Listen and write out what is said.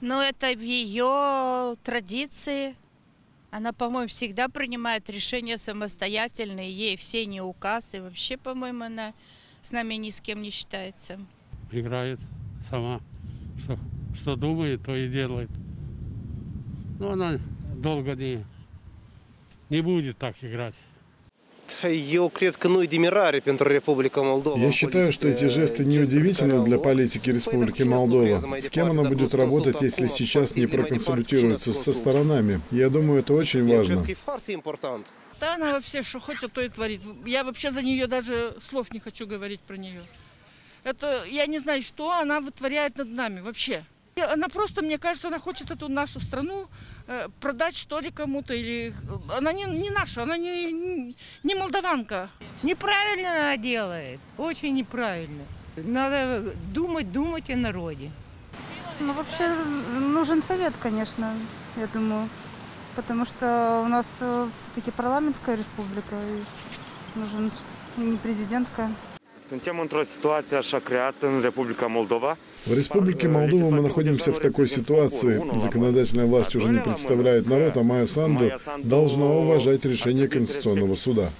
Но это в ее традиции. Она, по-моему, всегда принимает решения самостоятельно, и ей все не указ. И вообще, по-моему, она с нами ни с кем не считается. играет сама. Что, что думает, то и делает. Но она долго не, не будет так играть. Я считаю, что эти жесты неудивительны для политики Республики Молдова. С кем она будет работать, если сейчас не проконсультируется со сторонами? Я думаю, это очень важно. Да она вообще что хочет, то и творит. Я вообще за нее даже слов не хочу говорить про нее. Это, я не знаю, что она вытворяет над нами вообще. Она просто, мне кажется, она хочет эту нашу страну э, продать что ли кому-то. Или... Она не, не наша, она не, не молдаванка. Неправильно она делает, очень неправильно. Надо думать, думать о народе. Ну, вообще нужен совет, конечно, я думаю. Потому что у нас все-таки парламентская республика, и нужен не президентская. Suntem într-o situație așa creată în Republica Moldova. В Республике Молдова мы находимся в такой ситуации. Законодательная власть уже не представляет народ, а Майя Санду должна уважать решение Конституционного суда.